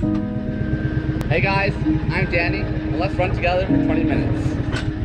Hey guys, I'm Danny, and let's run together for 20 minutes.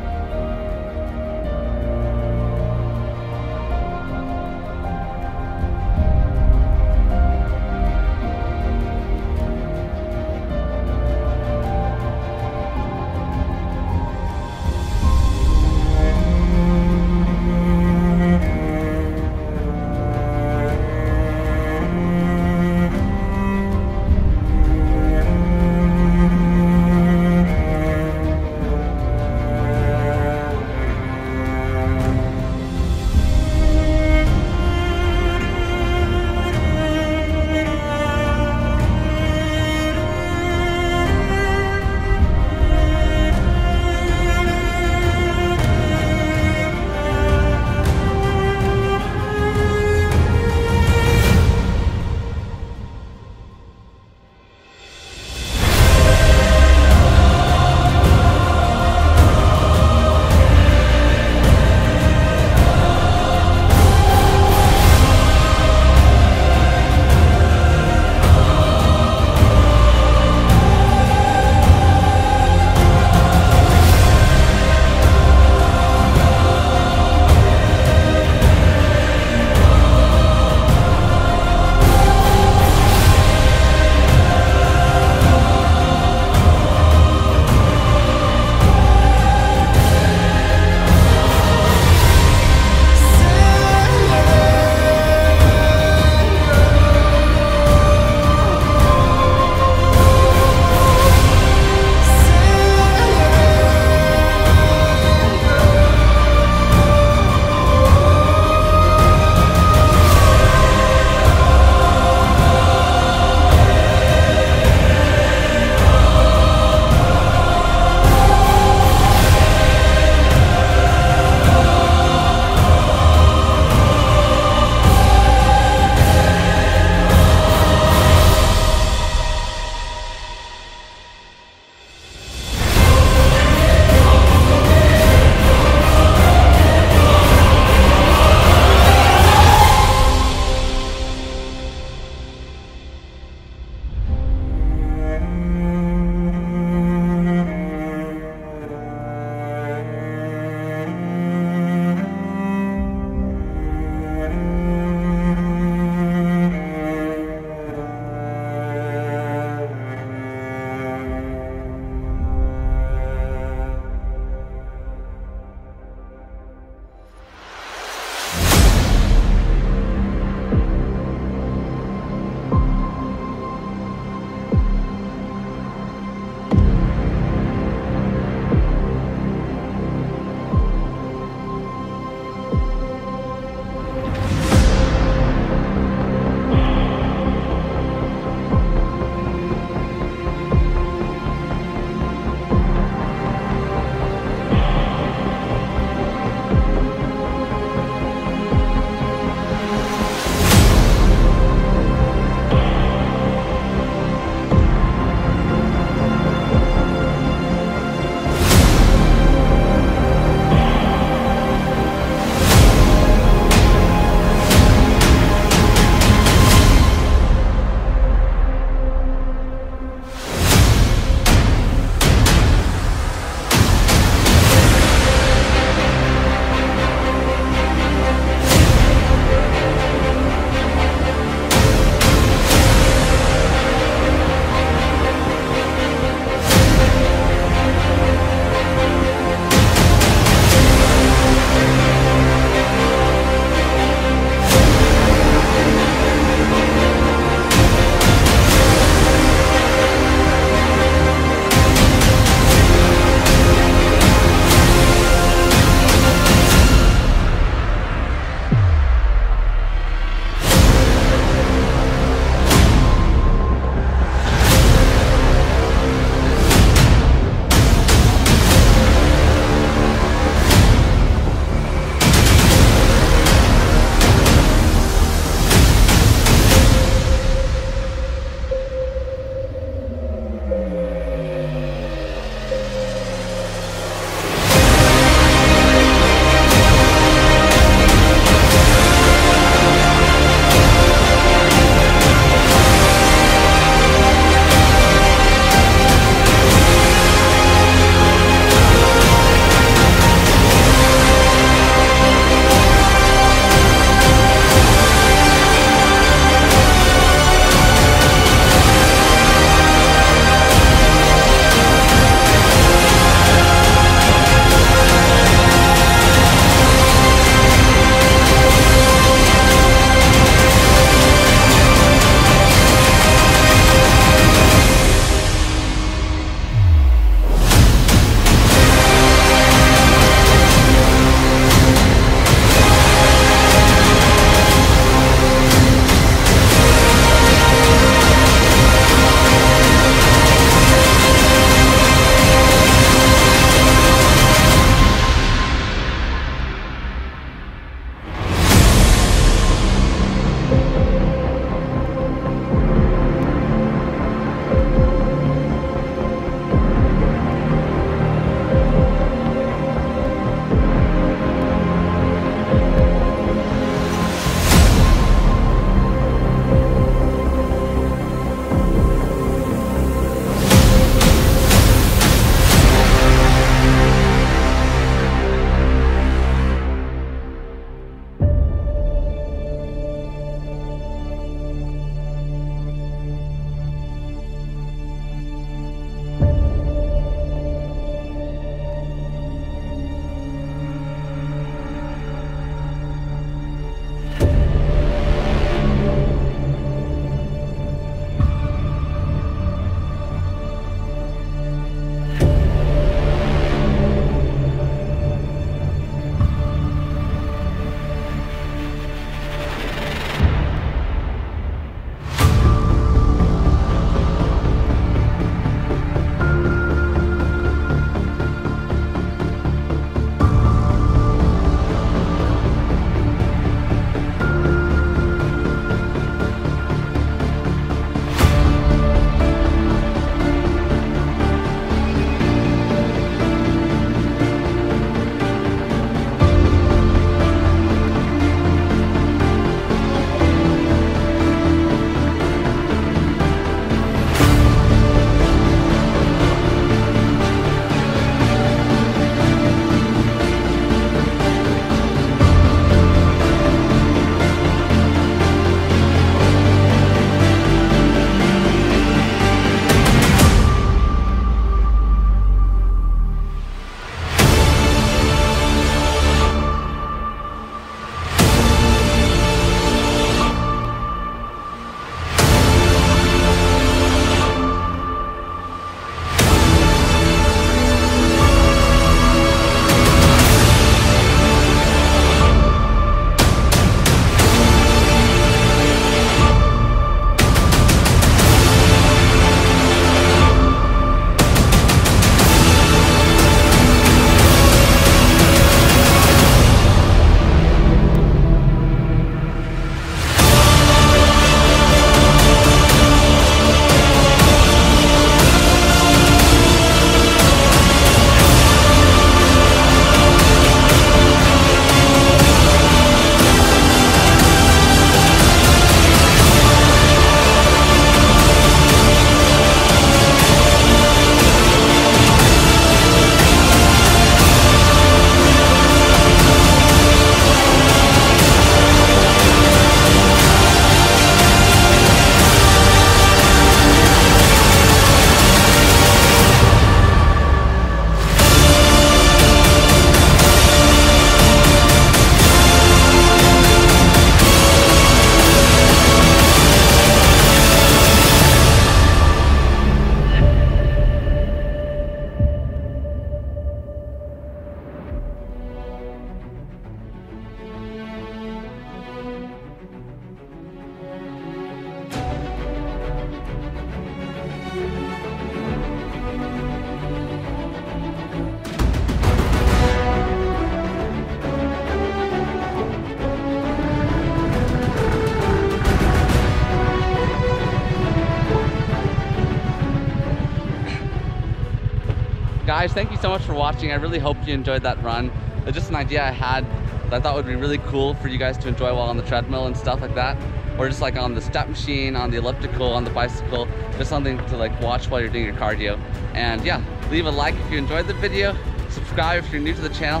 Thank you so much for watching. I really hope you enjoyed that run. It's just an idea I had that I thought would be really cool for you guys to enjoy while on the treadmill and stuff like that. Or just like on the step machine, on the elliptical, on the bicycle. Just something to like watch while you're doing your cardio. And yeah, leave a like if you enjoyed the video. Subscribe if you're new to the channel.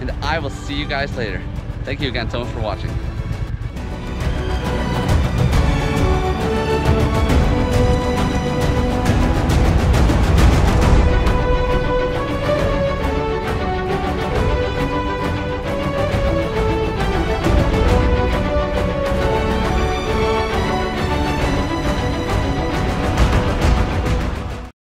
And I will see you guys later. Thank you again so much for watching.